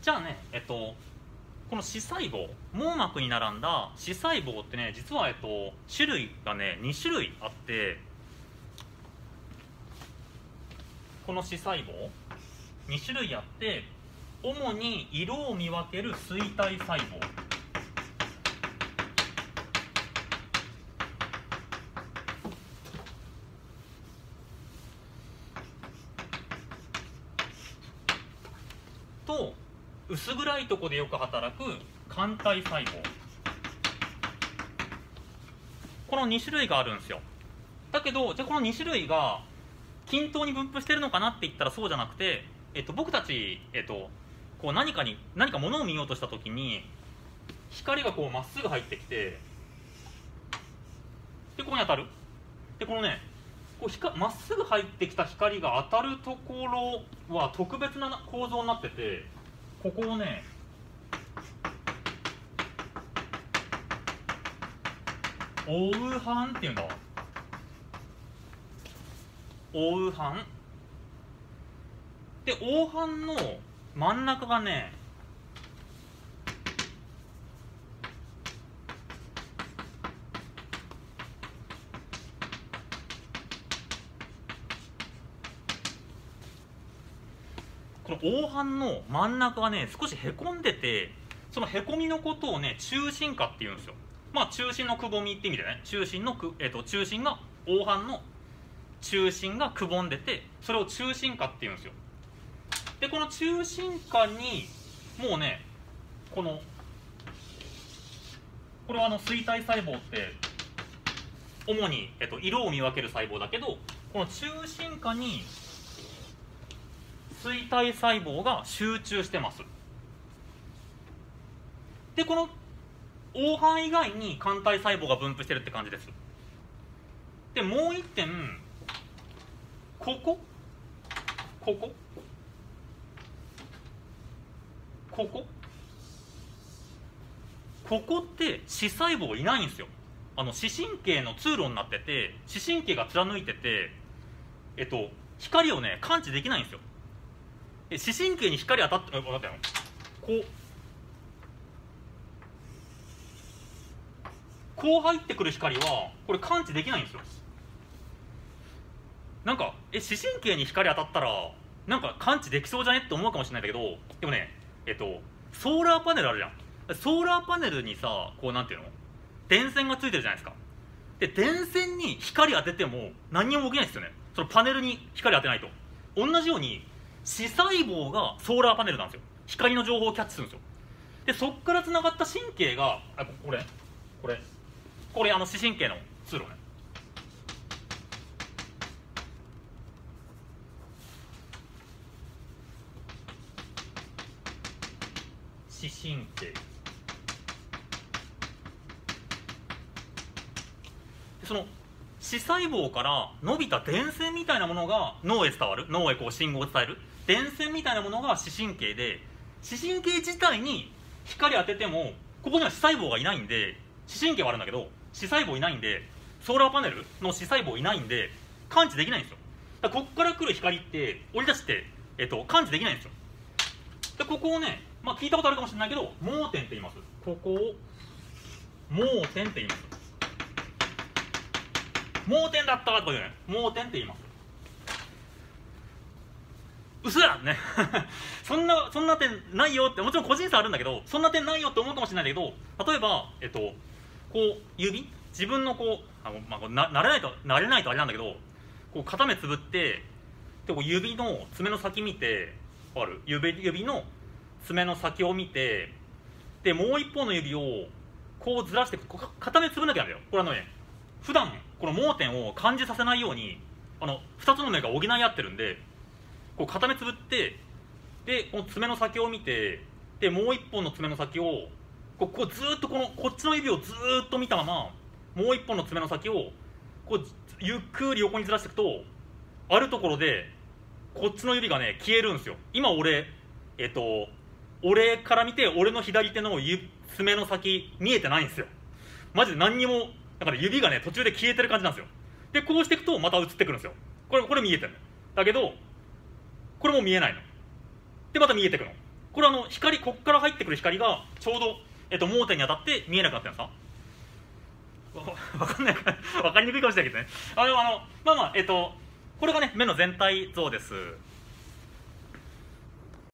じゃあねえっとこの視細胞網膜に並んだ視細胞ってね実は、えっと、種類がね2種類あってこの視細胞2種類あって主に色を見分ける錐体細胞。と薄暗いとこでよく働く肝体細胞。この2種類があるんですよ。だけどじゃあこの2種類が均等に分布してるのかなって言ったらそうじゃなくて、えっと、僕たち、えっと、こう何かに何か物を見ようとした時に光がこうまっすぐ入ってきてでここに当たる。でこのねこうまっすぐ入ってきた光が当たるところは特別な構造になっててここをねおうはんっていうんだ。おうはんでおうはんの真ん中がねこの黄斑の真ん中がね少しへこんでてそのへこみのことをね中心化っていうんですよ。まあ中心のくぼみって意味でね。中心のく、えーと、中心が黄斑の中心がくぼんでてそれを中心化っていうんですよ。でこの中心化にもうねこのこれはあの錐体細胞って主に、えっと、色を見分ける細胞だけどこの中心化に錐体細胞が集中してます。でこの黄斑以外に肝体細胞が分布してるって感じです。でもう一点ここ？ここ？ここ？ここって視細胞いないんですよ。あの視神経の通路になってて視神経が貫いててえっと光をね感知できないんですよ。え視神経に光当たって分かったよ。こう。こう入ってくる光はこれ感知できないんですよ。なんかえ視神経に光当たったらなんか感知できそうじゃねって思うかもしれないんだけどでもねえっとソーラーパネルあるじゃん。ソーラーパネルにさこうなんていうの？電線がついてるじゃないですか。で電線に光当てても何にも起きないですよね。そのパネルに光当てないと。同じように視細胞がソーラーパネルなんですよ。光の情報をキャッチするんですよ。でそっからつながった神経があこれこれこれあの視神経の通路ね。視神経。その視細胞から伸びた電線みたいなものが脳へ伝わる。脳へこう信号を伝える。電線みたいなものが視神経で視神経自体に光当ててもここには視細胞がいないんで視神経はあるんだけど視細胞いないんでソーラーパネルの視細胞いないんで感知できないんですよ。だここから来る光って降り出して、えっと、感知できないんですよ。でここをね、まあ、聞いたことあるかもしれないけど盲点って言います。ここを盲点って言います。盲点だったとか言うね。盲点って言います。嘘やんね。そんなそんな点ないよってもちろん個人差あるんだけどそんな点ないよって思うかもしれないけど例えばえっとこう指？自分のこうあの、まあ、な慣れないと慣れないとあれなんだけどこう片目つぶってでこう指の爪の先見てある。指指の爪の先を見てでもう一方の指をこうずらして片目つぶなきゃなんだよ。これあのね普段この盲点を感じさせないようにあの2つの目が補い合ってるんでこう片目つぶってでこの爪の先を見てでもう一本の爪の先をここずっとこのこっちの指をずっと見たままもう一本の爪の先をこうゆっくり横にずらしていくとあるところでこっちの指がね消えるんですよ。今俺えっと俺から見て俺の左手の爪の先見えてないんですよ。マジで何にもだから指がね途中で消えてる感じなんですよ。でこうしていくとまた映ってくるんですよ。これこれ見えてるの。だけどこれも見えないの。でまた見えてくるの。これあの光こっから入ってくる光がちょうど、えっと、盲点に当たって見えなくなってるんですか？わかんないわかりにくいかもしれないけどね。あのあのまあまあえっとこれがね目の全体像です。